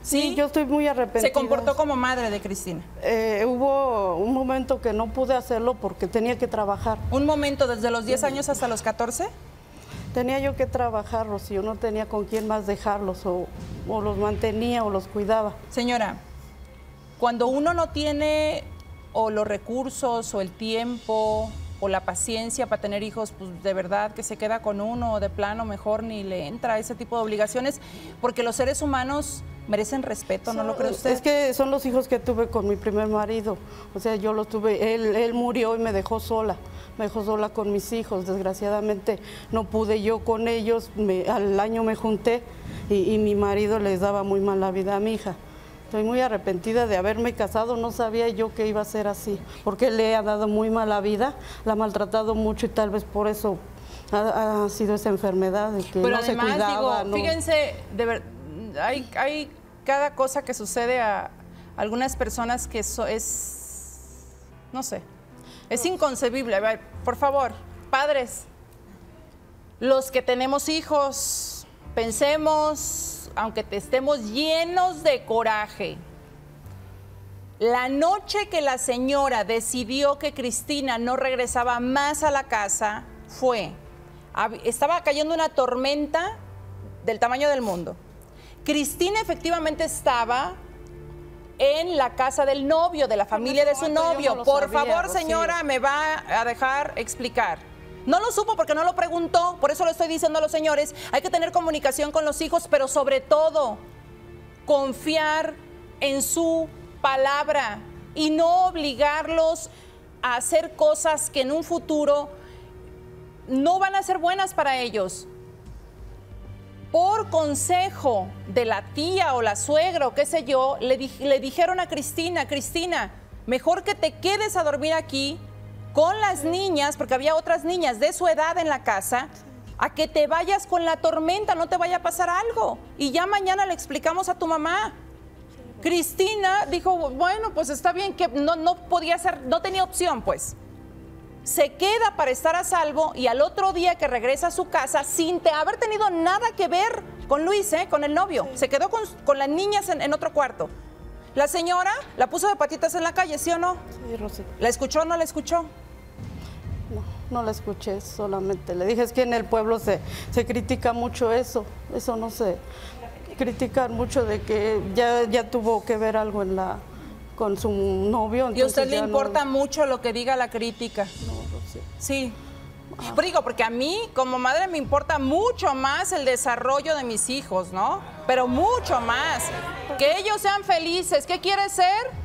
Sí, yo estoy muy arrepentida. Se comportó como madre de Cristina. Eh, hubo un momento que no pude hacerlo porque tenía que trabajar. ¿Un momento desde los 10 años hasta los 14? Tenía yo que trabajar, Rocío, no tenía con quién más dejarlos, o, o los mantenía o los cuidaba. Señora, cuando uno no tiene o los recursos o el tiempo o la paciencia para tener hijos, pues de verdad que se queda con uno o de plano mejor ni le entra ese tipo de obligaciones, porque los seres humanos merecen respeto, ¿no lo cree usted? Es que son los hijos que tuve con mi primer marido. O sea, yo los tuve, él, él murió y me dejó sola. Me dejó sola con mis hijos. Desgraciadamente no pude yo con ellos. Me- al año me junté y, y mi marido les daba muy mala vida a mi hija. Estoy muy arrepentida de haberme casado, no sabía yo que iba a ser así, porque le ha dado muy mala vida, la ha maltratado mucho y tal vez por eso ha, ha sido esa enfermedad de que Pero no se además, cuidaba. digo, no- fíjense, de ver- hay, hay cada cosa que sucede a algunas personas que eso es, no sé, es inconcebible. A ver, por favor, padres, los que tenemos hijos, pensemos, aunque te estemos llenos de coraje, la noche que la señora decidió que Cristina no regresaba más a la casa fue, estaba cayendo una tormenta del tamaño del mundo. Cristina efectivamente estaba en la casa del novio, de la familia de su novio. Por favor, señora, me va a dejar explicar. No lo supo porque no lo preguntó, por eso lo estoy diciendo a los señores. Hay que tener comunicación con los hijos, pero sobre todo confiar en su palabra y no obligarlos a hacer cosas que en un futuro no van a ser buenas para ellos. Por consejo de la tía o la suegra o qué sé yo, le, le dijeron a Cristina, Cristina, mejor que te quedes a dormir aquí con las niñas, porque había otras niñas de su edad en la casa, a que te vayas con la tormenta, no te vaya a pasar algo. Y ya mañana le explicamos a tu mamá. Cristina dijo, bueno, pues está bien, que no, no podía ser, no tenía opción, pues. Se queda para estar a salvo y al otro día que regresa a su casa, sin te- haber tenido nada que ver con Luis, ¿eh? con el novio, se quedó con, con las niñas en, en otro cuarto. La señora la puso de patitas en la calle, ¿sí o no? Sí, Rosy. ¿La escuchó o no la escuchó? No, no la escuché, solamente le dije, es que en el pueblo se, se critica mucho eso, eso no se critican mucho de que ya, ya tuvo que ver algo en la con su novio. ¿Y a usted le no- importa mucho lo que diga la crítica? No, Rosy. Sí. Pero digo, porque a mí como madre me importa mucho más el desarrollo de mis hijos, ¿no? Pero mucho más. Que ellos sean felices. ¿Qué quieres ser?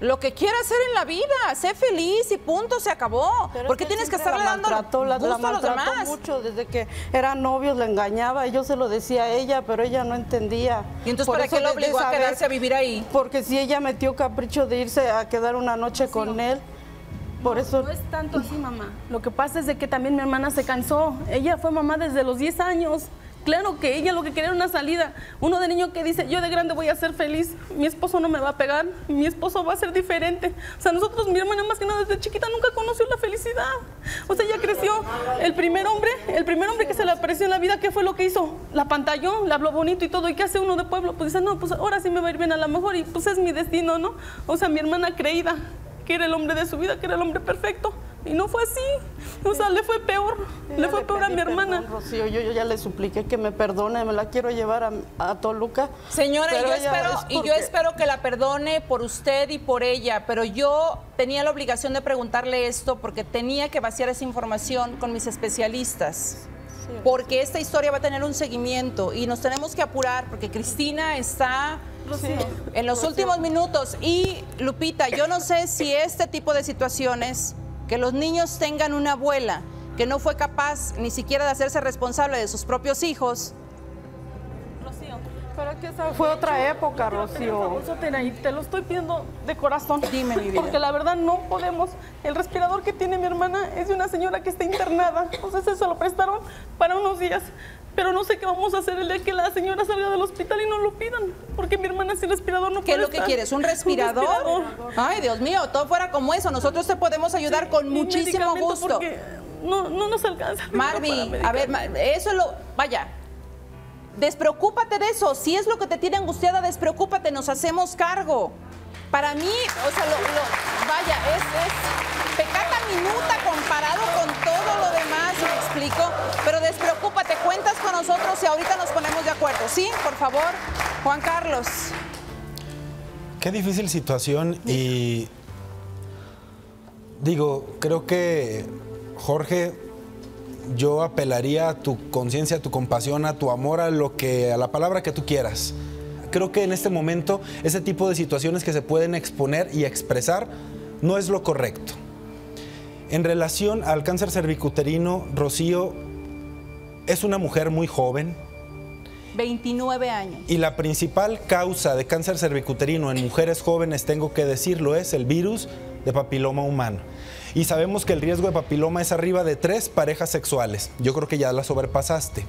Lo que quieras hacer en la vida. Sé feliz y punto, se acabó. Pero ¿Por qué es tienes que estarle la dando maltrató, la, la a los maltrató demás? mucho desde que eran novios, la engañaba y yo se lo decía a ella, pero ella no entendía. ¿Y entonces Por para eso qué lo obligó a quedarse a vivir ahí? Porque si ella metió capricho de irse a quedar una noche con él, por eso... No es tanto así, mamá. Lo que pasa es de que también mi hermana se cansó. Ella fue mamá desde los 10 años. Claro que ella lo que quería era una salida. Uno de niño que dice, yo de grande voy a ser feliz, mi esposo no me va a pegar, mi esposo va a ser diferente. O sea, nosotros, mi hermana más que nada desde chiquita nunca conoció la felicidad. O sea, ella creció, el primer hombre, el primer hombre que se le apareció en la vida, ¿qué fue lo que hizo? La pantalló, la habló bonito y todo. ¿Y qué hace uno de pueblo? Pues dice, no, pues ahora sí me va a ir bien a lo mejor y pues es mi destino, ¿no? O sea, mi hermana creída que era el hombre de su vida, que era el hombre perfecto. Y no fue así. O sea, le fue peor. le fue peor a mi hermana. Rocío, yo, yo, ya le supliqué que me perdone, me la quiero llevar a, a Toluca. Señora, yo espero, y yo espero que la perdone por usted y por ella, pero yo tenía la obligación de preguntarle esto porque tenía que vaciar esa información con mis especialistas. porque esta historia va a tener un seguimiento y nos tenemos que apurar porque Cristina está en los últimos minutos. Y Lupita, yo no sé si este tipo de situaciones que los niños tengan una abuela que no fue capaz ni siquiera de hacerse responsable de sus propios hijos. Rocío, pero que esa fue otra época, Rocío. Te lo estoy pidiendo de corazón. Dime, mi *laughs* vida. Porque la verdad no podemos. El respirador que tiene mi hermana es de una señora que está internada. Entonces se lo prestaron para unos días. Pero no sé qué vamos a hacer el día que la señora salga del hospital y no lo pidan. Porque mi hermana sin respirador no ¿Qué es lo que quieres? ¿Un respirador? Ay, Dios mío, todo fuera como eso. Nosotros te podemos ayudar con muchísimo gusto. No, no nos alcanza. Marvi, a ver, eso es lo. Vaya. Despreocúpate de eso. Si es lo que te tiene angustiada, despreocúpate, nos hacemos cargo. Para mí, o sea, lo, vaya, es, es pecata minuta comparado con demás, me explico. Pero despreocúpate, cuentas con nosotros y ahorita nos ponemos de acuerdo. ¿Sí? Por favor, Juan Carlos. Qué difícil situación y digo, creo que Jorge, yo apelaría a tu conciencia, a tu compasión, a tu amor, a lo que, a la palabra que tú quieras. Creo que en este momento ese tipo de situaciones que se pueden exponer y expresar no es lo correcto. En relación al cáncer cervicuterino, Rocío es una mujer muy joven. 29 años. Y la principal causa de cáncer cervicuterino en mujeres jóvenes, tengo que decirlo, es el virus de papiloma humano. Y sabemos que el riesgo de papiloma es arriba de tres parejas sexuales. Yo creo que ya la sobrepasaste.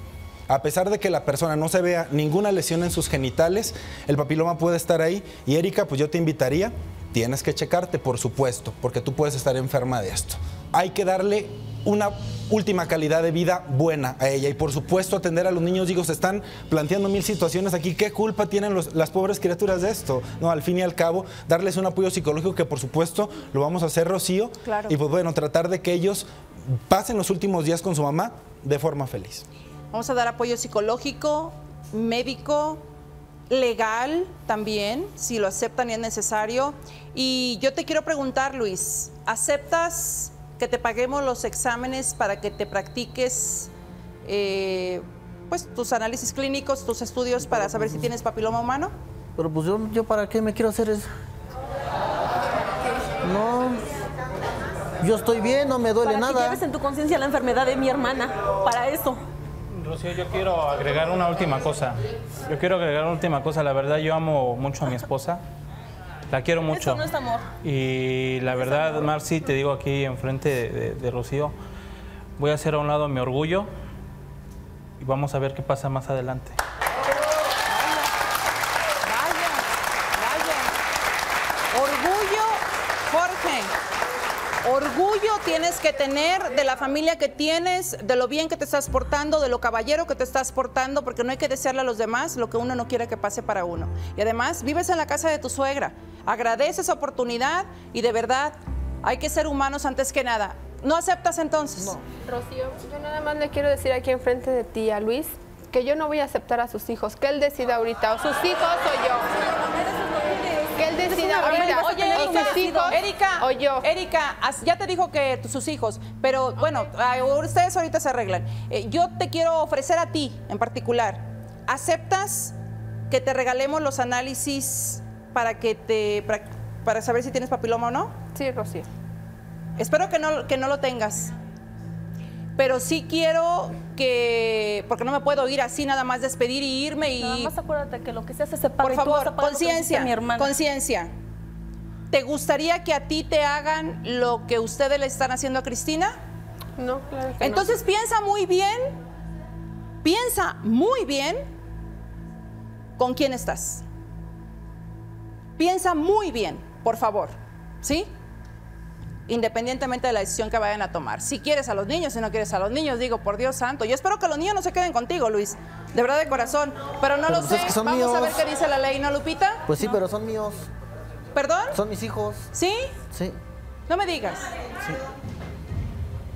A pesar de que la persona no se vea ninguna lesión en sus genitales, el papiloma puede estar ahí. Y Erika, pues yo te invitaría, tienes que checarte, por supuesto, porque tú puedes estar enferma de esto hay que darle una última calidad de vida buena a ella y por supuesto atender a los niños, digo, se están planteando mil situaciones aquí, ¿qué culpa tienen las pobres criaturas de esto? No, al fin y al cabo, darles un apoyo psicológico que por supuesto lo vamos a hacer Rocío y pues bueno, tratar de que ellos pasen los últimos días con su mamá de forma feliz. Vamos a dar apoyo psicológico, médico, legal también, si lo aceptan y es necesario. Y yo te quiero preguntar, Luis, ¿aceptas que te paguemos los exámenes para que te practiques eh, pues tus análisis clínicos, tus estudios para saber si tienes papiloma humano? Pero pues yo, yo para qué me quiero hacer eso. No, yo estoy bien, no me duele para nada. Que lleves en tu conciencia la enfermedad de mi hermana, para eso. Rocío, yo quiero agregar una última cosa. Yo quiero agregar una última cosa. La verdad, yo amo mucho a mi esposa. La quiero mucho. Eso no es amor. Y la verdad, Marci, te digo aquí enfrente de, Rocío, voy a hacer a un lado mi orgullo y vamos a ver qué pasa más adelante. Orgullo tienes que tener de la familia que tienes, de lo bien que te estás portando, de lo caballero que te estás portando, porque no hay que desearle a los demás lo que uno no quiere que pase para uno. Y además, vives en la casa de tu suegra. Agradece esa oportunidad y de verdad hay que ser humanos antes que nada. ¿No aceptas entonces? No. Rocío, yo nada más le quiero decir aquí enfrente de ti a Luis que yo no voy a aceptar a sus hijos, que él decida ahorita, o sus hijos o yo. Que él decida ahorita. Oye, Erika, Erika, o yo. Erika, ya te dijo que sus hijos, pero bueno, ustedes ahorita se arreglan. Eh, yo te quiero ofrecer a ti en particular, ¿aceptas que te regalemos los análisis para que te para, saber si tienes papiloma o no? Sí, Rocío. Espero que no, que no lo tengas. Pero sí quiero que, porque no me puedo ir así nada más despedir y irme y... Nada más acuérdate que lo que se hace se paga. Por favor, conciencia, conciencia. ¿Te gustaría que a ti te hagan lo que ustedes le están haciendo a Cristina? No, claro Entonces piensa muy bien piensa muy bien con quién estás. Piensa muy bien, por favor, ¿sí? Independientemente de la decisión que vayan a tomar. Si quieres a los niños, si no quieres a los niños, digo, por Dios santo. Yo espero que los niños no se queden contigo, Luis. De verdad de corazón. Pero no lo pues es sé. que son Vamos a ver qué dice la ley, ¿no, Lupita? Pues sí, pero son míos. ¿Perdón? Son mis hijos. ¿Sí? Sí. No me digas.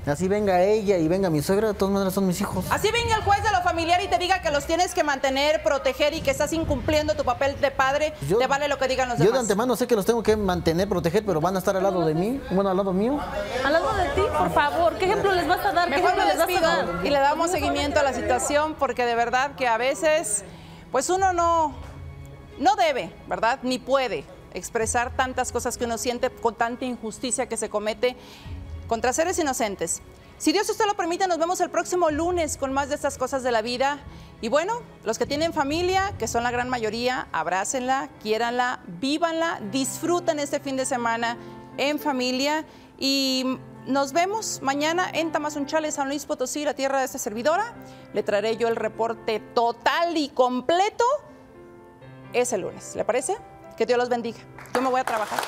Así venga ella y venga mi suegra, de todas maneras son mis hijos. Así venga el juez de lo familiar y te diga que los tienes que mantener, proteger y que estás incumpliendo tu papel de padre, Yo- te vale lo que digan los Yo de demás. antemano sé que los tengo que mantener, proteger, pero van a estar al lado de mí, bueno, al lado mío. Al lado de ti, por favor, ¿qué ejemplo les vas a dar? ¿Qué Mejor ejemplo me les vas a despido dar? y le damos seguimiento a la situación porque de verdad que a veces, pues uno no, no debe, ¿verdad? Ni puede expresar tantas cosas que uno siente con tanta injusticia que se comete contra seres inocentes. Si Dios usted lo permite, nos vemos el próximo lunes con más de estas cosas de la vida. Y bueno, los que tienen familia, que son la gran mayoría, abrácenla, quiéranla, vívanla, disfruten este fin de semana en familia y nos vemos mañana en Tamazunchale, San Luis Potosí, la tierra de esta servidora. Le traeré yo el reporte total y completo ese lunes. ¿Le parece? Que Dios los bendiga. Yo me voy a trabajar.